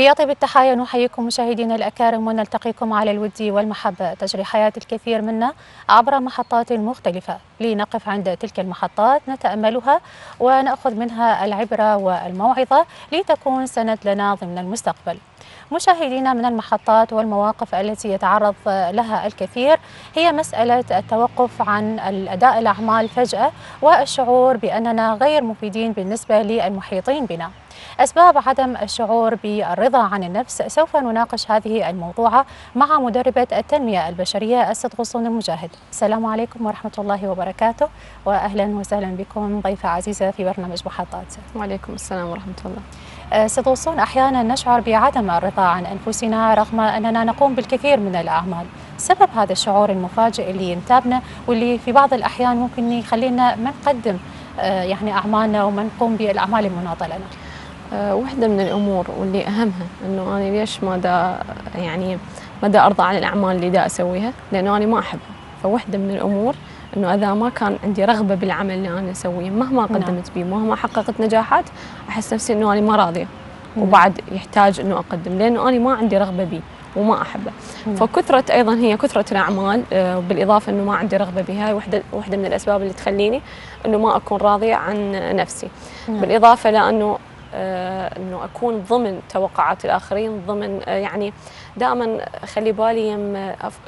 بيطيب التحايا نحييكم مشاهدينا الأكارم ونلتقيكم على الود والمحبة تجري حياة الكثير منا عبر محطات مختلفة. لنقف عند تلك المحطات نتأملها ونأخذ منها العبرة والموعظة لتكون سند لنا ضمن المستقبل. مشاهدينا من المحطات والمواقف التي يتعرض لها الكثير هي مسألة التوقف عن الأداء الأعمال فجأة والشعور بأننا غير مفيدين بالنسبة للمحيطين بنا. أسباب عدم الشعور بالرضا عن النفس سوف نناقش هذه الموضوعة مع مدربة التنمية البشرية أسد غصون المجاهد. السلام عليكم ورحمة الله وبركاته وأهلا وسهلا بكم ضيفة عزيزة في برنامج محطات. وعليكم السلام ورحمة الله. أستاذ غصون أحيانا نشعر بعدم الرضا عن أنفسنا رغم أننا نقوم بالكثير من الأعمال. سبب هذا الشعور المفاجئ اللي ينتابنا واللي في بعض الأحيان ممكن يخلينا ما نقدم يعني أعمالنا وما نقوم بالأعمال المناطة لنا أه وحدة من الأمور واللي أهمها أنه أنا ليش ما دا يعني ما دا أرضى عن الأعمال اللي دا أسويها؟ لأنه أنا ما أحبها. فوحدة من الأمور أنه إذا ما كان عندي رغبة بالعمل اللي أنا أسويه مهما قدمت به مهما حققت نجاحات أحس نفسي أنه أنا ما راضية. وبعد يحتاج أنه أقدم لأنه أنا ما عندي رغبة به وما احبه فكثرة أيضا هي كثرة الأعمال بالإضافة إنه ما عندي رغبة بها وحدة وحدة من الأسباب اللي تخليني إنه ما أكون راضية عن نفسي. بالإضافة لأنه آه إنه أكون ضمن توقعات الآخرين ضمن آه يعني دائما خلي بالي يم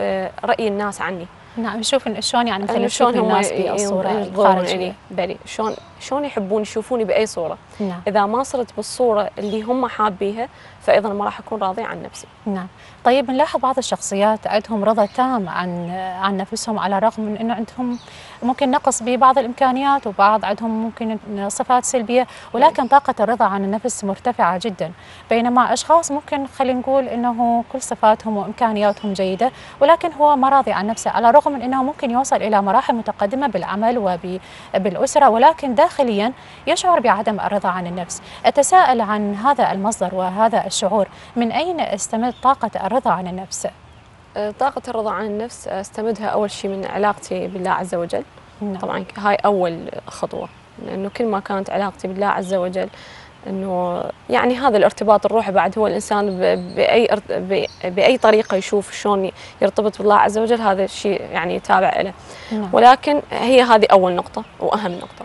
آه رأي الناس عني. نعم نشوف شلون يعني مثلا شلون هم الناس بالصورة الخارجيه بلي شلون شلون يحبون يشوفوني بأي صورة؟ نعم. إذا ما صرت بالصورة اللي هم حابيها فايضا ما راح أكون راضيه عن نفسي. نعم. طيب نلاحظ بعض الشخصيات عندهم رضا تام عن عن نفسهم على الرغم من إنه عندهم ممكن نقص ببعض الإمكانيات وبعض عندهم ممكن صفات سلبية ولكن طاقة الرضا عن النفس مرتفعة جدا. بينما أشخاص ممكن خلينا نقول إنه كل صفاتهم وإمكانياتهم جيدة ولكن هو ما راضي عن نفسه على الرغم من إنه ممكن يوصل إلى مراحل متقدمة بالعمل وبالاسره ولكن داخليا يشعر بعدم الرضا عن النفس. أتساءل عن هذا المصدر وهذا الشعور من أين استمد طاقة الرضا عن النفس؟ طاقة الرضا عن النفس أستمدها أول شيء من علاقتي بالله عز وجل نعم. طبعا هاي أول خطوة لأنه كل ما كانت علاقتي بالله عز وجل إنه يعني هذا الارتباط الروحي بعد هو الإنسان بأي بأي طريقة يشوف شلون يرتبط بالله عز وجل هذا الشيء يعني تابع له نعم. ولكن هي هذه أول نقطة وأهم نقطة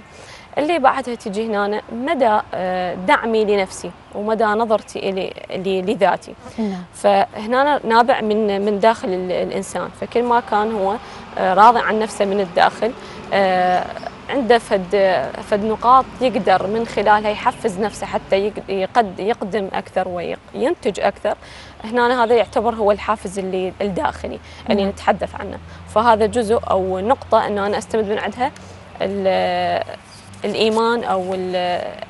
اللي بعدها تجي هنا مدى دعمي لنفسي ومدى نظرتي لذاتي نعم. فهنا نابع من من داخل الإنسان فكل ما كان هو راضي عن نفسه من الداخل عنده فد فد نقاط يقدر من خلالها يحفز نفسه حتى يقد يقدم أكثر وينتج أكثر هنا هذا يعتبر هو الحافز اللي الداخلي اللي مم. نتحدث عنه فهذا جزء أو نقطة انه أنا أستمد من عندها الإيمان أو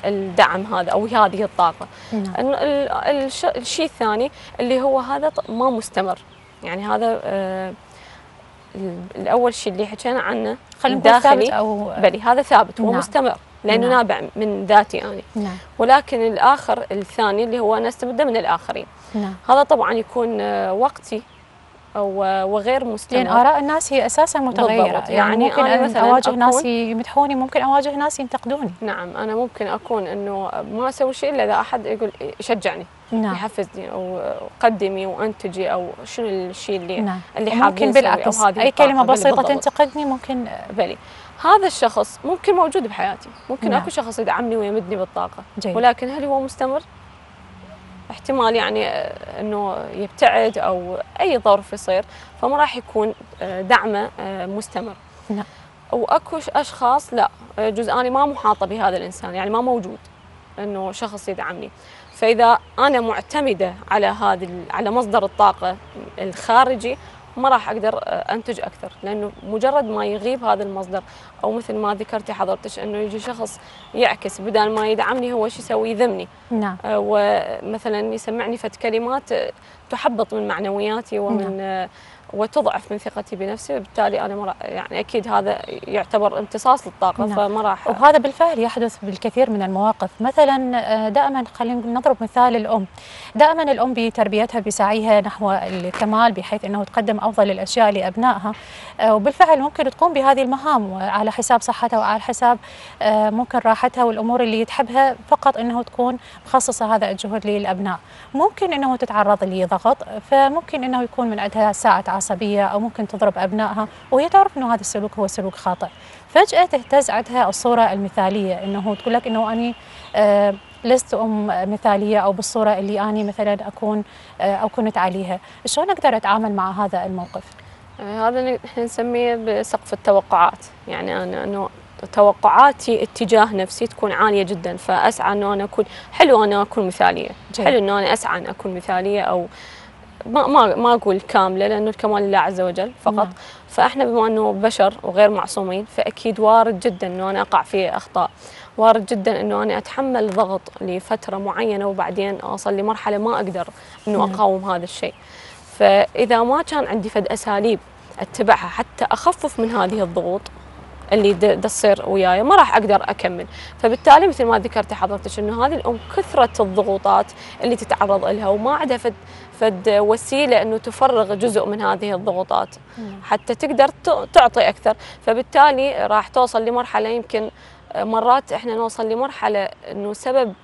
الدعم هذا أو هذه الطاقة نعم. الشيء الثاني اللي هو هذا ما مستمر يعني هذا آه الأول شيء اللي حكينا عنه ثابت أو بلي هذا ثابت نعم. ومستمر لأنه نعم. نابع من ذاتي أنا نعم. ولكن الآخر الثاني اللي هو أنا استمده من الآخرين نعم. هذا طبعا يكون وقتي أو وغير مستمر. لأن آراء الناس هي أساسا متغيرة. يعني, يعني ممكن أنا مثلا أواجه ناس يمدحوني ممكن أواجه ناس ينتقدوني. نعم أنا ممكن أكون إنه ما أسوي شيء إلا إذا أحد يقول يشجعني نعم. يحفزني أو قدمي وانتجي أو شنو الشيء اللي نعم. اللي حابين ممكن بالعكس. أي كلمة بسيطة تنتقدني ممكن بلي هذا الشخص ممكن موجود بحياتي. ممكن نعم. أكو شخص يدعمني ويمدني بالطاقة. جيد. ولكن هل هو مستمر؟ احتمال يعني إنه يبتعد أو أي ظرف يصير فما راح يكون دعمه مستمر نعم. وأكو أشخاص لا جزء أنا ما محاطة بهذا الإنسان يعني ما موجود إنه شخص يدعمني فإذا أنا معتمدة على هذا على مصدر الطاقة الخارجي ما راح أقدر أنتج أكثر لأنه مجرد ما يغيب هذا المصدر أو مثل ما ذكرتي حضرتك إنه يجي شخص يعكس بدل ما يدعمني هو شو يسوي؟ يذمني. نعم. ومثلا يسمعني فت كلمات تحبط من معنوياتي ومن نعم. وتضعف من ثقتي بنفسي وبالتالي أنا مرا يعني أكيد هذا يعتبر امتصاص للطاقة نعم. فما راح وهذا بالفعل يحدث بالكثير من المواقف. مثلا آه، دائما خلينا نضرب مثال الأم. دائما الأم بتربيتها بسعيها نحو الكمال بحيث أنه تقدم أفضل الأشياء لأبنائها. آه، وبالفعل ممكن تقوم بهذه المهام على حساب صحتها وعلى حساب آه، ممكن راحتها والأمور اللي تحبها فقط أنه تكون مخصصة هذا الجهد للأبناء. ممكن أنه تتعرض لضغط فممكن أنه يكون من عندها ساعة عصبية أو ممكن تضرب أبنائها وهي تعرف أنه هذا السلوك هو سلوك خاطئ فجأة تهتز عندها الصورة المثالية أنه تقول لك أنه أنا آه، لست أم مثالية أو بالصورة اللي أنا مثلا أكون آه، أو كنت عليها شلون أقدر أتعامل مع هذا الموقف؟ آه، هذا اللي إحنا نسميه بسقف التوقعات يعني أنا إنه توقعاتي اتجاه نفسي تكون عالية جدا فأسعى إنه أنا أكون حلو أنا أكون مثالية جيد. حلو إنه أنا أسعى أن أكون مثالية أو ما ما ما أقول كاملة لأنه الكمال لله عز وجل فقط نعم. فإحنا بما أنه بشر وغير معصومين فأكيد وارد جدا إنه أنا أقع في أخطاء وارد جدا إنه أنا أتحمل ضغط لفترة معينة وبعدين أوصل لمرحلة ما أقدر إنه نعم. أقاوم هذا الشيء فإذا ما كان عندي فد أساليب أتبعها حتى أخفف من هذه الضغوط اللي تصير وياي ما راح أقدر أكمل فبالتالي مثل ما ذكرتي حضرتك إنه هذه الأم كثره الضغوطات اللي تتعرض لها وما عندها فد وسيلة إنه تفرغ جزء من هذه الضغوطات. حتى تقدر تعطي أكثر فبالتالي راح توصل لمرحلة يمكن مرات إحنا نوصل لمرحلة إنه سبب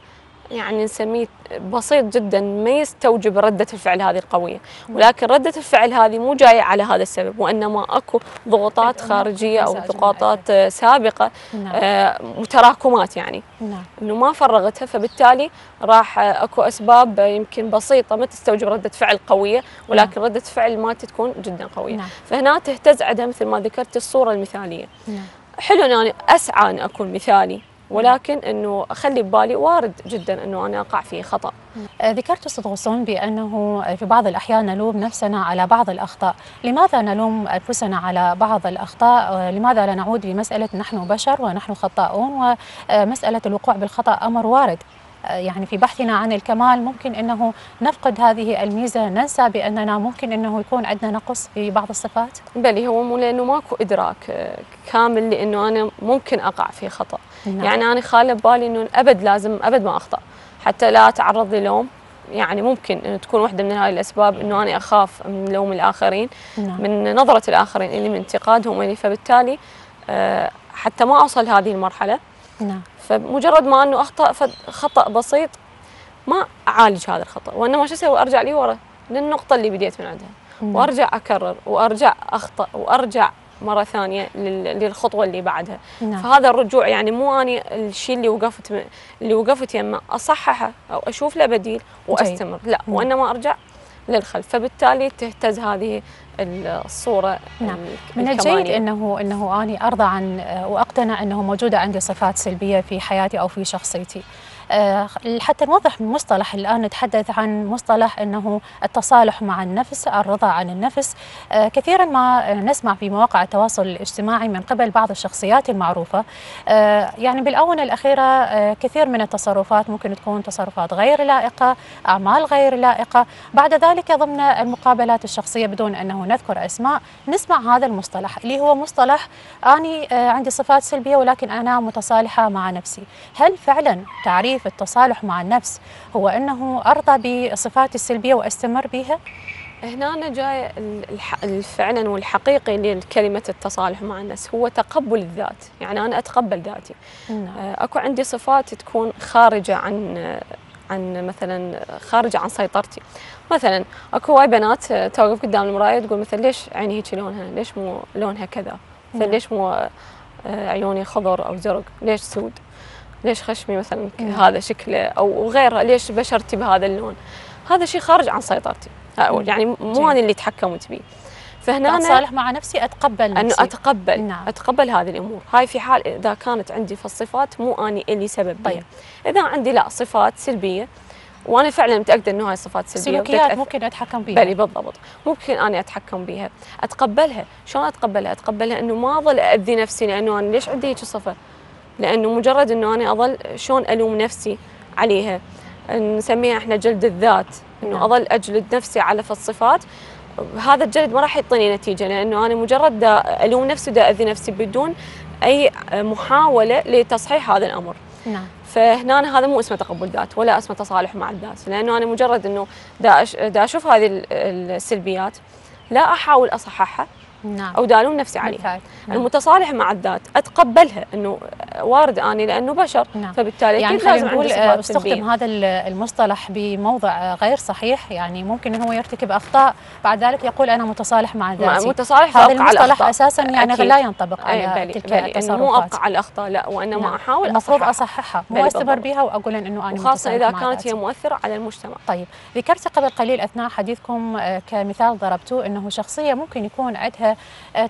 يعني نسميه بسيط جدا ما يستوجب ردة الفعل هذه القوية. ولكن ردة الفعل هذه مو جاية على هذا السبب وإنما أكو ضغوطات الأمور خارجية أو ضغوطات آه، سابقة نعم. آه، متراكمات يعني. نعم. إنه ما فرغتها فبالتالي راح أكو أسباب آه، يمكن بسيطة ما تستوجب ردة فعل قوية ولكن ردة فعل مالتي تكون جدا نعم. فهنا تهتز عندها مثل ما ذكرت الصورة المثالية. نعم. حلو انه أنا أسعى أن أكون مثالي. ولكن إنه اخلي ببالي وارد جدا إنه أنا أقع في خطأ. آه، ذكرت أستاذ غصون بأنه في بعض الأحيان نلوم نفسنا على بعض الأخطاء. لماذا نلوم أنفسنا على بعض الأخطاء؟ آه، لماذا لا نعود لمسألة نحن بشر ونحن خطاؤون؟ ومسألة الوقوع بالخطأ أمر وارد. يعني في بحثنا عن الكمال ممكن أنه نفقد هذه الميزة ننسى بأننا ممكن أنه يكون عندنا نقص في بعض الصفات بل هو مو لأنه ماكو إدراك آه، كامل لأنه أنا ممكن أقع في خطأ نعم. يعني أنا خالة ببالي إنه أبد لازم أبد ما أخطأ حتى لا أتعرض للوم يعني ممكن إنه تكون واحدة من هاي الأسباب إنه أنا أخاف من لوم الآخرين نعم. من نظرة الآخرين الي من انتقادهم الي فبالتالي آه، حتى ما أوصل هذه المرحلة نعم. فمجرد ما انه اخطأ خطا بسيط ما اعالج هذا الخطأ. وانما شو أسوي؟ ارجع لي ورا للنقطة اللي بديت من عندها. نعم. وارجع اكرر وارجع اخطأ وارجع مرة ثانية لل- للخطوة اللي بعدها. نعم. فهذا الرجوع يعني مو اني الشيء اللي وقفت م- اللي وقفت يمه. أصححه أو أشوف له بديل وأستمر. لا نعم. وإنما أرجع للخلف. فبالتالي تهتز هذه الصورة نعم. من الجيد. انه إنه أني أرضى عن وأقتنع إنه موجودة عندي صفات سلبية في حياتي أو في شخصيتي. آه، حتى نوضح مصطلح الآن نتحدث عن مصطلح إنه التصالح مع النفس، الرضا عن النفس. آه، كثيرا ما نسمع في مواقع التواصل الاجتماعي من قبل بعض الشخصيات المعروفة. آه، يعني بالآونة الأخيرة آه، كثير من التصرفات ممكن تكون تصرفات غير لائقة، أعمال غير لائقة، بعد ذلك ضمن المقابلات الشخصية بدون أنه نذكر أسماء نسمع هذا المصطلح اللي هو مصطلح آه، عندي صفات سلبية ولكن أنا متصالحة مع نفسي، هل فعلا تعريف التصالح مع النفس هو إنه أرضى بصفاتي السلبية وأستمر بها؟ هنا جاي فعلا والحقيقي لكلمة التصالح مع النفس هو تقبل الذات يعني أنا أتقبل ذاتي. نعم. آه، أكو عندي صفات تكون خارجة عن عن مثلا خارجة عن سيطرتي. مثلا أكو واي بنات توقف قدام المراية تقول مثلا ليش عيني هيك لونها؟ ليش مو لونها كذا؟ مثلا نعم. ليش مو آه، عيوني خضر أو زرق؟ ليش سود؟ ليش خشمي مثلا نعم. هذا شكله؟ أو غيرها ليش بشرتي بهذا اللون؟ هذا شيء خارج عن سيطرتي. مم. يعني. مو أنا اللي تحكمت به فهنا اتصالح مع نفسي أتقبل أنه نفسي. أتقبل. نعم. أتقبل هذه الأمور. هاي في حال إذا كانت عندي في الصفات مو أني اللي سبب. طيب. إذا عندي لا صفات سلبية وأنا فعلا متأكدة إنه هاي صفات سلبية سلوكيات وتتأثر- ممكن أتحكم بها بلي بالضبط. ممكن أني أتحكم بها أتقبلها. شلون أتقبلها؟ أتقبلها إنه ما أظل اذي نفسي لأنه أنا ليش عندي هيك صفة؟ لأنه مجرد إنه أنا أظل شلون ألوم نفسي عليها. نسميها إحنا جلد الذات إنه نعم. أظل أجلد نفسي على في الصفات. هذا الجلد ما راح يعطيني نتيجة لأنه أنا مجرد دا ألوم نفسي ودا أذي نفسي بدون أي محاولة لتصحيح هذا الأمر. نعم. فهنا هذا مو اسمه تقبل ذات ولا اسمه تصالح مع الذات لأنه أنا مجرد إنه دا, دا أشوف هذه السلبيات. لا أحاول أصححها نعم. أو دالوم نفسي عليها. نعم. المتصالح مع الذات أتقبلها إنه وارد آني لأنه بشر. نعم. فبالتالي يعني لازم نقول أستخدم هذا المصطلح بموضع غير صحيح. يعني ممكن إنه هو يرتكب أخطاء بعد ذلك يقول أنا متصالح مع ذاتي. متصالح هذا المصطلح أساسا يعني أكيد. لا ينطبق على بلي تلك بلي التصرفات مو ابقى على الأخطاء لا وإنما نعم. أحاول المفروض أصححها. مو استمر بها وأقول إنه أنا وخاصة إذا كانت هي مؤثرة على المجتمع. طيب. ذكرت قبل قليل أثناء حديثكم كمثال ضربتوه إنه شخصية ممكن يكون عندها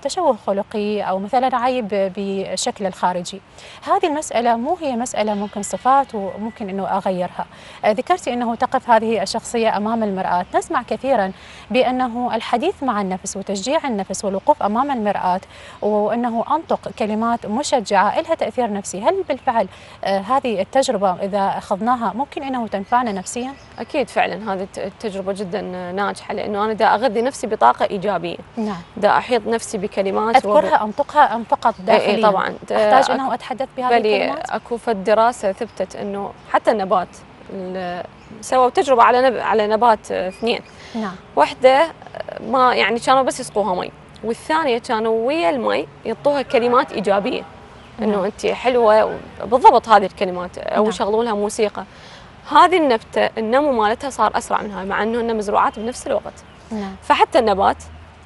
تشوه خلقي أو مثلا عيب بشكل الخارجي. هذه المسألة مو هي مسألة ممكن صفات وممكن أنه أغيرها. ذكرتي أنه تقف هذه الشخصية أمام المرآة. نسمع كثيرا بأنه الحديث مع النفس وتشجيع النفس والوقوف أمام المرآة وأنه أنطق كلمات مشجعة لها تأثير نفسي. هل بالفعل هذه التجربة إذا أخذناها ممكن أنه تنفعنا نفسيا؟ أكيد فعلا هذه التجربة جدا ناجحة لأنه أنا دا أغذي نفسي بطاقة إيجابية. نعم. دا أحيط نفسي بكلمات أذكرها أنطقها ام فقط داخليا. اي طبعا. أحتاج أنه أتحدث بهذه الكلمات؟ أكو في الدراسة ثبتت إنه حتى النبات سووا تجربة على نب... على نبات اثنين. نعم. واحدة ما يعني كانوا بس يسقوها مي. والثانية كانوا ويا المي يعطوها كلمات إيجابية. إنه نعم. أنت حلوة بالضبط هذه الكلمات أو نعم. يشغلوا لها موسيقى. هذه النبتة النمو مالتها صار أسرع من هاي مع إنه هن مزروعات بنفس الوقت. نعم. فحتى النبات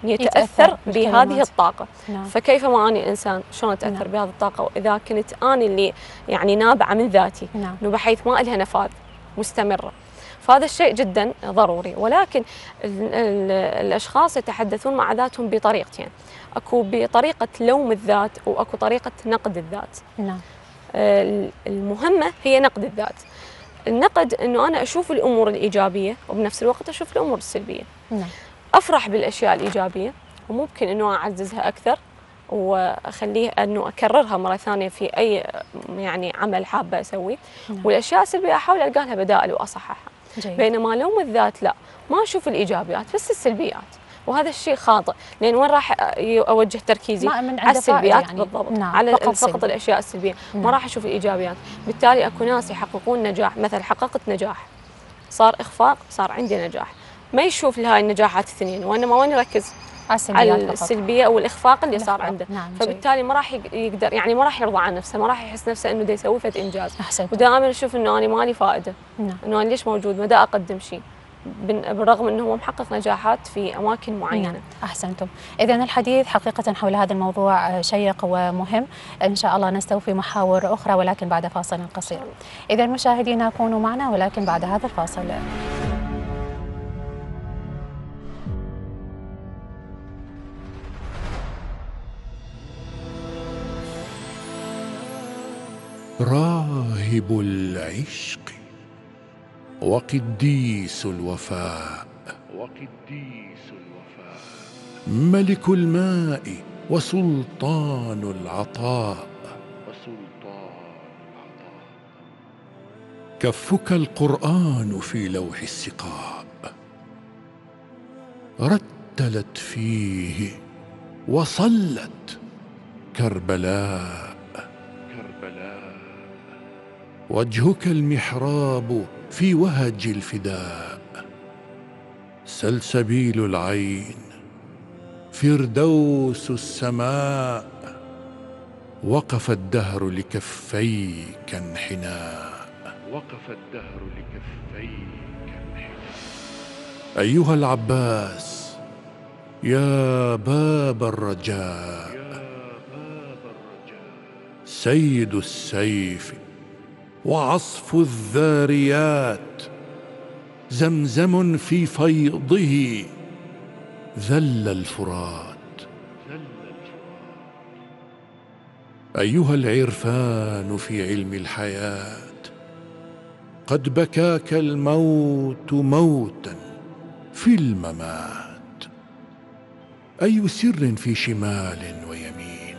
يتأثر بهذه الطاقة. نعم. فكيف ما أني إنسان شلون أتأثر نعم. بهذه الطاقة؟ وإذا كنت أني اللي يعني نابعة من ذاتي نعم. بحيث ما لها نفاذ مستمرة. فهذا الشيء جدا ضروري. ولكن ال ال الأشخاص يتحدثون مع ذاتهم بطريقتين. أكو بطريقة لوم الذات وأكو طريقة نقد الذات. نعم. المهمة هي نقد الذات. النقد إنه أنا أشوف الأمور الإيجابية وبنفس الوقت أشوف الأمور السلبية. نعم. أفرح بالأشياء الإيجابية وممكن إنه أعززها أكثر وأخليه إنه أكررها مرة ثانية في أي يعني عمل حابة أسويه نعم. والأشياء السلبية أحاول ألقى لها بدائل وأصححها جيد. بينما لوم الذات لا ما أشوف الإيجابيات بس السلبيات وهذا الشيء خاطئ لأن وين راح أوجه تركيزي على السلبيات يعني. بالضبط نعم. على فقط, فقط. الأشياء السلبية نعم. ما راح أشوف الإيجابيات بالتالي أكو ناس يحققون نجاح مثلا حققت نجاح صار إخفاق صار عندي نجاح ما يشوف لهاي النجاحات الثنين وإنما وين يركز؟ على السلبية أو الإخفاق اللي صار عنده. نعم فبالتالي ما راح يقدر يعني ما راح يرضى عن نفسه ما راح يحس نفسه إنه دا يسوي فد إنجاز. احسنت ودائما أشوف إنه أنا مالي فائدة. نعم. إنه أنا ليش موجود؟ ما دا أقدم شيء. بالرغم إنه هو محقق نجاحات في أماكن معينة. نعم. أحسنتم. اذا الحديث حقيقة حول هذا الموضوع شيق ومهم. إن شاء الله نستوفي محاور أخرى ولكن بعد فاصل قصير. اذا مشاهدينا كونوا معنا ولكن بعد هذا الفاصل. راهب العشق وقديس الوفاء. وقديس الوفاء. ملك الماء وسلطان العطاء وسلطان العطاء. كفك القرآن في لوح السقاء. رتلت فيه وصلت كربلاء. وجهك المحراب في وهج الفداء. سلسبيل العين فردوس السماء وقف الدهر لكفيك انحناء. وقف الدهر لكفيك انحناء. أيها العباس يا باب الرجاء. سيد السيف وعصف الذاريات زمزم في فيضه ذل الفرات. أيها العرفان في علم الحياة قد بكاك الموت موتا في الممات. أي سر في شمال ويمين؟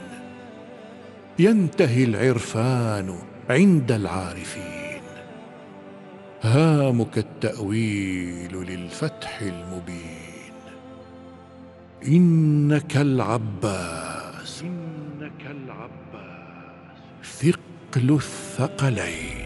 ينتهي العرفان عند العارفين. هامك التأويل للفتح المبين. إنك العباس. إنك العباس. ثقل الثقلين.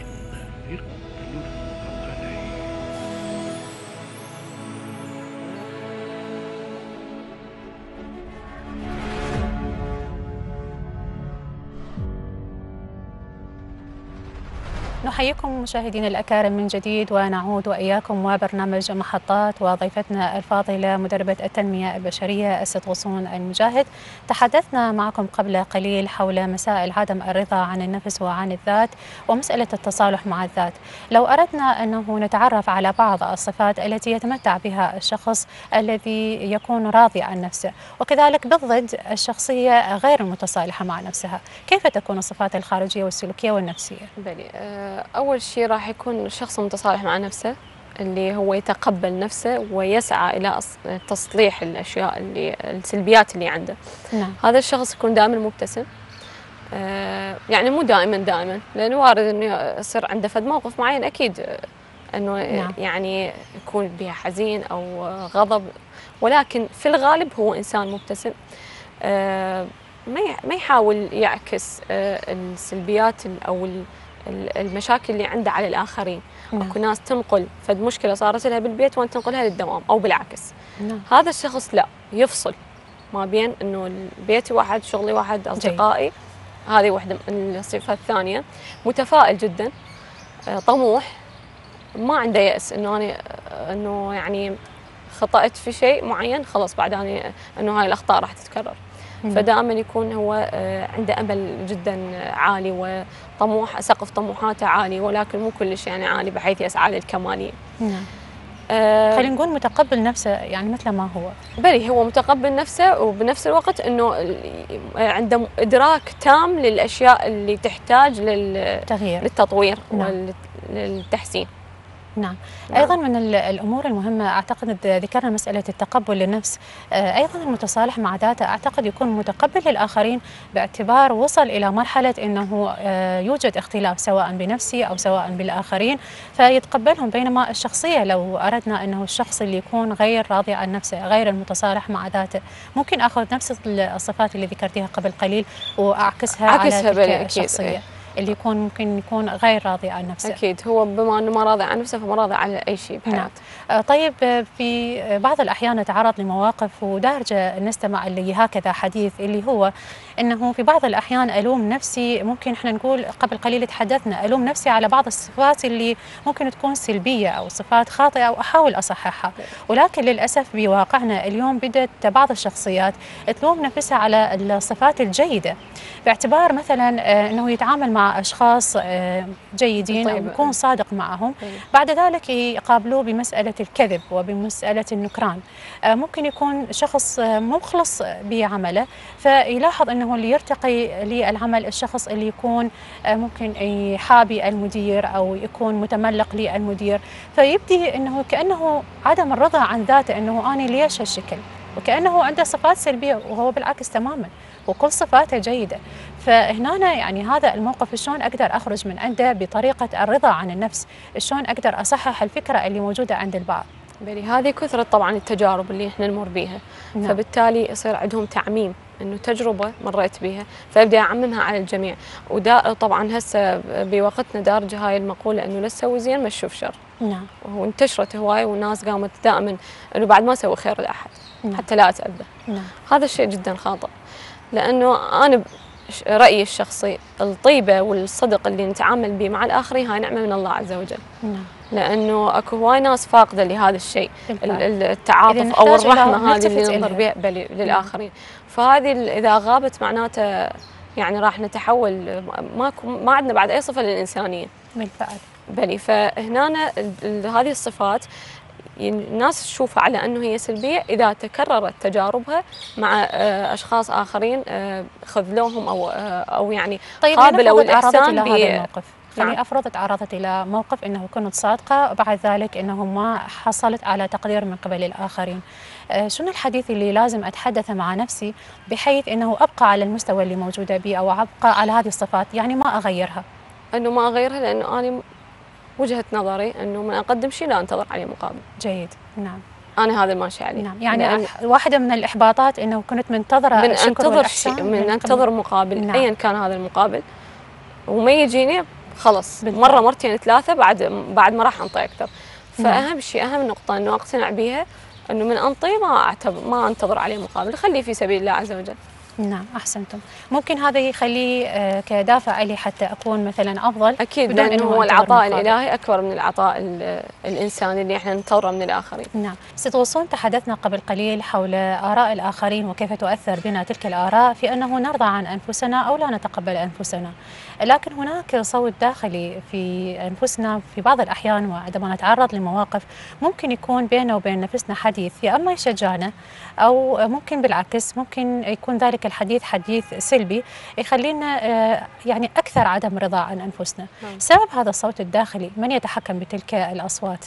نحييكم مشاهدينا الأكارم من جديد ونعود وإياكم وبرنامج محطات وضيفتنا الفاضلة مدربة التنمية البشرية الست غصون المجاهد تحدثنا معكم قبل قليل حول مسائل عدم الرضا عن النفس وعن الذات ومسألة التصالح مع الذات لو أردنا أنه نتعرف على بعض الصفات التي يتمتع بها الشخص الذي يكون راضي عن نفسه وكذلك بالضد الشخصية غير المتصالحة مع نفسها كيف تكون الصفات الخارجية والسلوكية والنفسية؟ بلي آه، أول شيء راح يكون الشخص متصالح مع نفسه اللي هو يتقبل نفسه ويسعى إلى تصليح الأشياء اللي السلبيات اللي عنده نعم هذا الشخص يكون دائما مبتسم آه، يعني مو دائما دائما لأنه وارد إنه يصير عنده فد موقف معين أكيد إنه نعم. يعني يكون بها حزين أو غضب ولكن في الغالب هو إنسان مبتسم آه، ما ما يحاول يعكس آه، السلبيات ال- المشاكل اللي عنده على الآخرين. نعم. أكو ناس تنقل فد مشكلة صارت لها بالبيت وانت تنقلها للدوام أو بالعكس. نعم. هذا الشخص لا يفصل ما بين إنه بيتي واحد شغلي واحد أصدقائي. هذه واحدة من الصفه الثانية. متفائل جدا آه، طموح. ما عنده يأس إنه أنا آه، إنه يعني خطأت في شيء معين خلاص بعد أنا إنه هاي الأخطاء راح تتكرر. فدائما يكون هو آه، عنده أمل جدا عالي وطموح سقف طموحاته عالي ولكن مو كلش يعني عالي بحيث يسعى للكمالية. نعم آه، خلينا نقول متقبل نفسه يعني مثل ما هو بلي هو متقبل نفسه وبنفس الوقت إنه ال- عنده إدراك تام للأشياء اللي تحتاج لل- تغيير للتطوير نعم. وللتحسين. نعم نعم. أيضا من ال- الأمور المهمة أعتقد ذكرنا مسألة التقبل للنفس آه، أيضا المتصالح مع ذاته أعتقد يكون متقبل للآخرين باعتبار وصل إلى مرحلة إنه آه، يوجد اختلاف سواء بنفسي أو سواء بالآخرين فيتقبلهم بينما الشخصية لو أردنا إنه الشخص اللي يكون غير راضي عن نفسه غير المتصالح مع ذاته ممكن آخذ نفس الصفات اللي ذكرتيها قبل قليل وأعكسها أعكسها على تلك إيه. اللي يكون ممكن يكون غير راضي عن نفسه أكيد هو بما أنه ما راضي عن نفسه فما راضي على أي شيء نعم. بحياته. آه، طيب آه، في بعض الأحيان نتعرض لمواقف ودارجة نستمع اللي هكذا حديث اللي هو أنه في بعض الأحيان ألوم نفسي. ممكن إحنا نقول قبل قليل تحدثنا ألوم نفسي على بعض الصفات اللي ممكن تكون سلبية أو صفات خاطئة أو أحاول أصححها. ولكن للأسف بواقعنا اليوم بدأت بعض الشخصيات تلوم نفسها على الصفات الجيدة. باعتبار مثلا آه، أنه يتعامل مع أشخاص آه، جيدين طيب. يكون صادق معهم. طيب. بعد ذلك يقابلوه بمسألة الكذب وبمسألة النكران. آه، ممكن يكون شخص مخلص بعمله فيلاحظ أنه اللي يرتقي للعمل الشخص اللي يكون آه، ممكن يحابي المدير أو يكون متملق للمدير. فيبدي أنه كأنه عدم الرضا عن ذاته أنه أنا ليش هالشكل؟ وكأنه عنده صفات سلبية وهو بالعكس تماما وكل صفاته جيدة. فهنا يعني هذا الموقف شلون أقدر أخرج من عنده بطريقة الرضا عن النفس؟ شلون أقدر أصحح الفكرة اللي موجودة عند البعض؟ بلي هذه كثرة طبعا التجارب اللي إحنا نمر بيها. نعم. فبالتالي يصير عندهم تعميم إنه تجربة مريت بها فأبدأ أعممها على الجميع. ودا طبعا هسه بوقتنا دارجه هاي المقولة إنه لا تسوي زين ما تشوف شر. نعم. وانتشرت هواي والناس قامت دائما إنه بعد ما أسوي خير لأحد نعم. حتى لا أتأذى. نعم. هذا الشيء جدا خاطئ. لأنه أنا رأيي الشخصي الطيبة والصدق اللي نتعامل به مع الآخرين هاي نعمة من الله عز وجل. نعم. لأنه أكو هواي ناس فاقدة لهذا الشيء التعاطف أو الرحمه هذه اللي ننظر. بها بل- للآخرين. فهذه إذا غابت معناته يعني راح نتحول ماكو ما عندنا بعد أي صفة للإنسانية. بالفعل بلي فهنا هذه الصفات الناس تشوفها على أنه هي سلبية إذا تكررت تجاربها مع آه، أشخاص آخرين آه، خذلوهم أو آه، أو يعني طيب قابلوا لنفرض تعرضت الإحسان إلى ب- هذا الموقف. يعني افرض تعرضت إلى موقف إنه كنت صادقة وبعد ذلك إنه ما حصلت على تقدير من قبل الآخرين. آه، شنو الحديث اللي لازم اتحدثه مع نفسي بحيث إنه أبقى على المستوى اللي موجودة به أو أبقى على هذه الصفات؟ يعني ما أغيرها. إنه ما أغيرها لأنه أنا وجهة نظري إنه من أقدم شيء لا أنتظر عليه مقابل. جيد. نعم. أنا هذا ماشي عليه. نعم. يعني واحدة من الإحباطات إنه كنت منتظرة من أنتظر شيء من أنتظر مقابل نعم. ايا كان هذا المقابل. وما يجيني خلص. مرة مرتين ثلاثة بعد بعد ما راح أنطي أكثر. فأهم شيء أهم نقطة إنه أقتنع بها إنه من أنطي ما اعتبر ما أنتظر عليه مقابل خليه في سبيل الله عز وجل. نعم أحسنتم. ممكن هذا يخليه آه، كدافع لي حتى أكون مثلا أفضل؟ أكيد لأنه هو العطاء الإلهي أكبر من العطاء الإنساني اللي إحنا ننتظره من الآخرين. نعم. ست غصون تحدثنا قبل قليل حول آراء الآخرين وكيف تؤثر بنا تلك الآراء في أنه نرضى عن أنفسنا أو لا نتقبل أنفسنا. لكن هناك صوت داخلي في أنفسنا في بعض الأحيان وعندما نتعرض لمواقف ممكن يكون بيننا وبين نفسنا حديث يا أما يشجعنا أو ممكن بالعكس ممكن يكون ذلك الحديث حديث سلبي يخلينا آه، يعني أكثر عدم رضا عن أنفسنا نعم. سبب هذا الصوت الداخلي من يتحكم بتلك الأصوات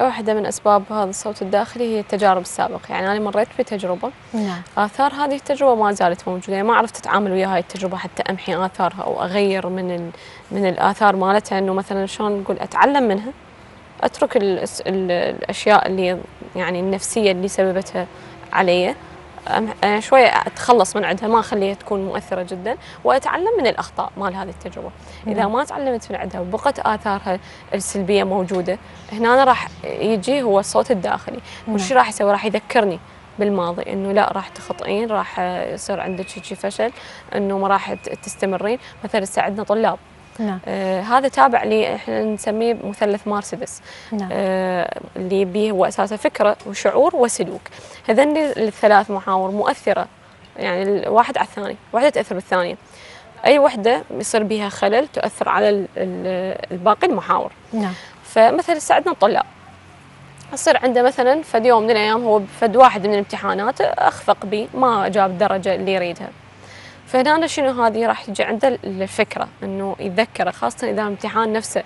واحدة من أسباب هذا الصوت الداخلي هي التجارب السابقة. يعني أنا مريت بتجربة. نعم. آثار هذه التجربة ما زالت موجودة. يعني ما عرفت أتعامل ويا هاي التجربة حتى أمحي آثارها أو أغير من ال... من الآثار مالتها. إنه مثلا شلون نقول أتعلم منها؟ أترك ال... ال... الأشياء اللي يعني النفسية اللي سببتها علي. شوية أتخلص من عندها ما أخليها تكون مؤثرة جدا وأتعلم من الأخطاء مال هذه التجربة. إذا ما تعلمت من عندها وبقت آثارها السلبية موجودة هنا أنا راح يجي هو الصوت الداخلي. وش راح يسوي؟ راح يذكرني بالماضي إنه لا راح تخطئين راح يصير عندك شيء فشل إنه ما راح تستمرين. مثلا عندنا طلاب. نعم. آه هذا تابع لي إحنا نسميه مثلث مارسيدس نعم. آه اللي به هو اساسه فكرة وشعور وسلوك هذين الثلاث محاور مؤثرة يعني الواحد على الثاني واحدة تأثر بالثانية أي وحدة يصير بها خلل تؤثر على الباقي المحاور نعم. فمثلا ساعدنا الطلاب يصير عنده مثلا فد يوم من الأيام هو فد واحد من الامتحانات أخفق به ما جاب الدرجه اللي يريدها فهنا شنو هذه راح تجي عنده الفكرة إنه يتذكره خاصة إذا الامتحان نفسه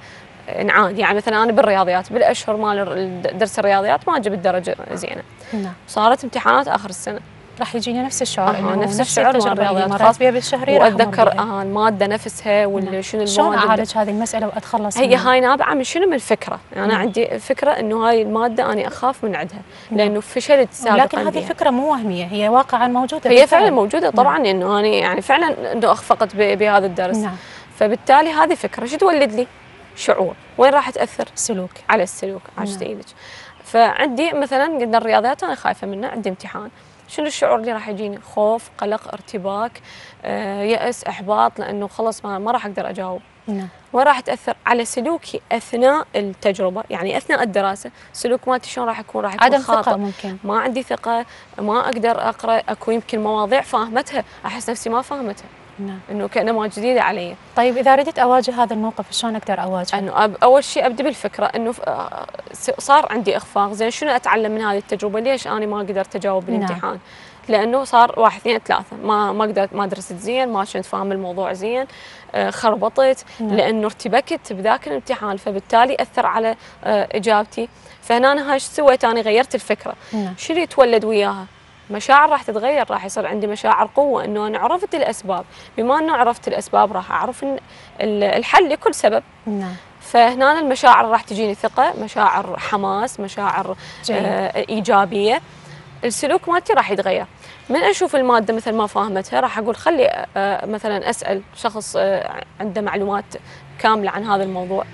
انعاد. يعني مثلا أنا بالرياضيات بالأشهر مال درس الرياضيات ما جبت درجه زينة. نعم. صارت امتحانات آخر السنة. راح يجيني نفس الشعور آه نفس الشعور مال الرياضيات خاص بها بالشهري وأتذكر آه الماده نفسها نعم. شنو شلون أعالج هذه المسألة وأتخلص هي منها. هاي نابعة من شنو من الفكرة أنا نعم. عندي فكرة إنه هاي المادة أنا أخاف من عندها نعم. لأنه فشلت سابقا لكن هذه فكرة مو وهمية هي واقعا موجودة هي فعلا موجودة طبعا. انه أنا يعني فعلا إنه أخفقت بهذا الدرس نعم. فبالتالي هذه فكرة شو تولد لي؟ شعور وين راح تأثر؟ سلوك على السلوك عشت نعم. فعندي مثلا قلنا الرياضيات أنا خايفة منه عندي امتحان شنو الشعور اللي راح يجيني؟ خوف قلق ارتباك آه، يأس إحباط لأنه خلص ما, ما راح أقدر أجاوب. نعم. وين راح تأثر؟ على سلوكي أثناء التجربة يعني أثناء الدراسة. سلوك مالتي شلون راح يكون؟ راح يكون عدم خاطئ. ثقه ممكن. ما عندي ثقة ما أقدر أقرأ اكو يمكن مواضيع فاهمتها. أحس نفسي ما فاهمتها. نعم. إنه كانها جديدة علي. طيب إذا ردت أواجه هذا الموقف شلون أقدر أواجهه؟ أنه أب أول شيء ابدا بالفكرة إنه آه، صار عندي إخفاق. زين شنو أتعلم من هذه التجربة؟ ليش أنا ما قدرت أجاوب نعم. بالامتحان؟ نعم. لأنه صار واحد اثنين ثلاثة. ما ما قدرت ما درست زين ما كنت فاهم الموضوع زين. آه، خربطت. نعم. لأنه ارتبكت بذاك الامتحان فبالتالي أثر على آه، إجابتي. فهنا أنا إيش سويت؟ أنا غيرت الفكرة. نعم. شو اللي يتولد وياها؟ مشاعر راح تتغير راح يصير عندي مشاعر قوة إنه أنا عرفت الأسباب. بما إنه عرفت الأسباب راح أعرف الحل لكل سبب. نعم. فهنا المشاعر راح تجيني ثقة مشاعر حماس مشاعر آه إيجابية. السلوك مالتي راح يتغير. من أشوف المادة مثل ما فاهمتها راح أقول خلي آه، مثلا أسأل شخص آه، عنده معلومات كاملة عن هذا الموضوع.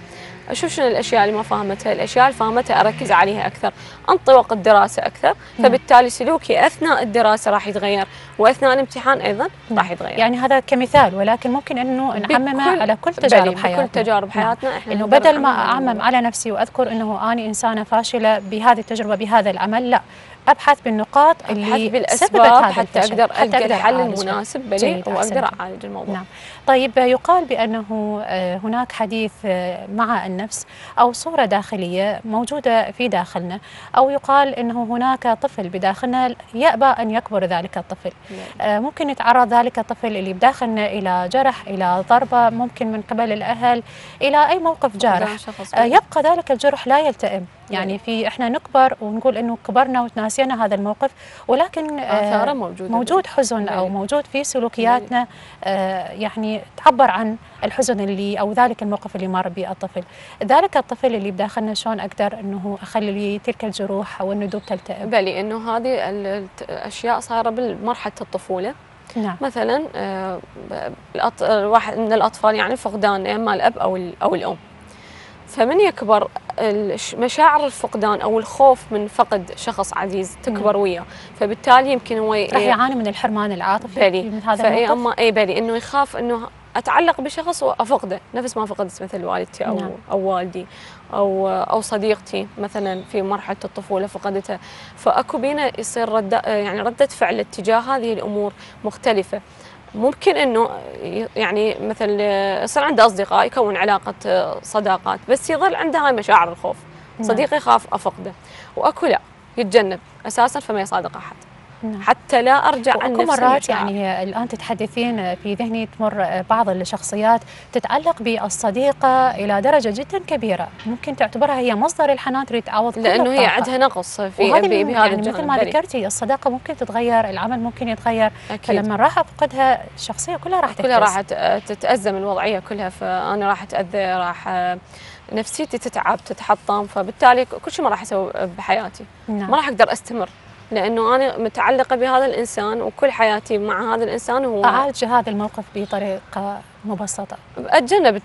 أشوف شنو الأشياء اللي ما فاهمتها الأشياء اللي فاهمتها أركز عليها أكثر أنطي وقت دراسه أكثر. فبالتالي سلوكي أثناء الدراسة راح يتغير وأثناء الامتحان أيضا. راح يتغير. يعني هذا كمثال ولكن ممكن أنه نعممه على كل تجارب حياتنا. كل تجارب نعم. حياتنا إحنا إنه بدل ما أعمم على نفسي وأذكر إنه آني إنسانة فاشلة بهذه التجربة بهذا العمل لا. أبحث بالنقاط اللي أبحث بالأسباب حتى أقدر القى الحل المناسب لي وأقدر أعالج الموضوع. نعم. طيب يقال بأنه آه، هناك حديث آه، مع النفس أو صورة داخلية موجودة في داخلنا أو يقال إنه هناك طفل بداخلنا يأبى أن يكبر ذلك الطفل. نعم. آه، ممكن يتعرض ذلك الطفل اللي بداخلنا إلى جرح إلى ضربة ممكن من قبل الأهل إلى أي موقف جارح. يبقى ذلك الجرح لا يلتئم. يعني نعم. في إحنا نكبر ونقول إنه كبرنا وتناسينا هذا الموقف ولكن آثاره موجودة موجود حزن أو نعم. موجود في سلوكياتنا. يعني يعني تعبر عن الحزن اللي أو ذلك الموقف اللي مر به الطفل. ذلك الطفل اللي بداخلنا شلون أقدر إنه أخلي تلك الجروح أو الندوب تلتئم؟ بلي إنه هذه الاشياء صايرة بمرحله الطفولة. نعم. مثلا آه، الواحد من الأطفال يعني فقدان إما الأب أو أو الأم. فمن يكبر مشاعر الفقدان أو الخوف من فقد شخص عزيز تكبر وياه. فبالتالي يمكن هو راح يعاني من الحرمان العاطفي بلي. من هذا فاي الموقف؟ اما اي بلي. إنه يخاف إنه أتعلق بشخص وأفقده. نفس ما فقدت مثل والدتي أو نعم. أو والدي أو أو صديقتي مثلا في مرحلة الطفولة فقدتها فأكو بينا يصير رد يعني ردة فعل اتجاه هذه الأمور مختلفة. ممكن إنه يعني مثل يصير عنده أصدقاء يكون علاقة صداقات بس يظل عنده هاي مشاعر الخوف. نعم. صديقي يخاف أفقده. وأكو لا يتجنب أساسا فما يصادق أحد. نعم. حتى لا أرجع عن واكو نفس مرات. يعني الآن تتحدثين في ذهني تمر بعض الشخصيات تتعلق بالصديقة إلى درجة جدا كبيرة ممكن تعتبرها هي مصدر الحنان تريد تعوض لأنه هي. عندها نقص في بهذا يعني مثل ما. ذكرتي الصداقة ممكن تتغير العمل ممكن يتغير أكيد فلما راح أفقدها الشخصية كلها راح كلها. راح تتأزم الوضعية كلها فأنا راح أتأذى راح نفسيتي تتعب تتحطم فبالتالي كل شيء ما راح أسوي بحياتي نعم. ما راح أقدر أستمر لأنه أنا متعلقة بهذا الإنسان وكل حياتي مع هذا الإنسان هو أعالج هذا الموقف بطريقة مبسطة. أتجنب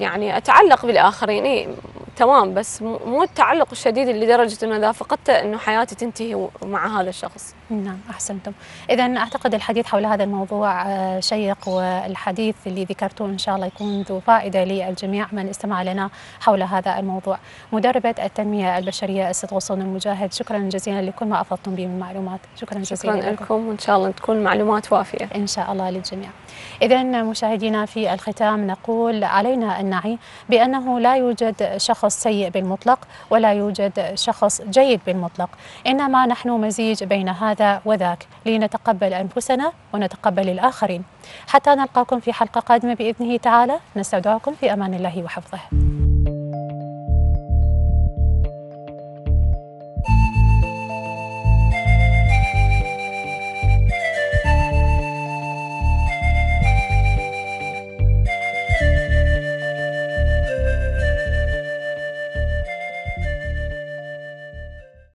يعني أتعلق بالاخرين إيه تمام بس مو التعلق الشديد لدرجة إنه إذا فقدته إنه حياتي تنتهي مع هذا الشخص. نعم أحسنتم. اذا أعتقد الحديث حول هذا الموضوع آه، شيق والحديث اللي ذكرتوه إن شاء الله يكون ذو فائدة للجميع من استمع لنا حول هذا الموضوع. مدربة التنمية البشرية الست غصون المجاهد شكرا جزيلا لكل ما أفضتم به من معلومات. شكرا جزيلا شكرا لكم. وإن شاء الله تكون معلومات وافية. إن شاء الله للجميع. إذا مشاهدينا في الختام نقول علينا أن نعي بأنه لا يوجد شخص سيء بالمطلق ولا يوجد شخص جيد بالمطلق. إنما نحن مزيج بين هذا وذاك. لنتقبل أنفسنا ونتقبل الآخرين. حتى نلقاكم في حلقة قادمة بإذنه تعالى. نستودعكم في أمان الله وحفظه.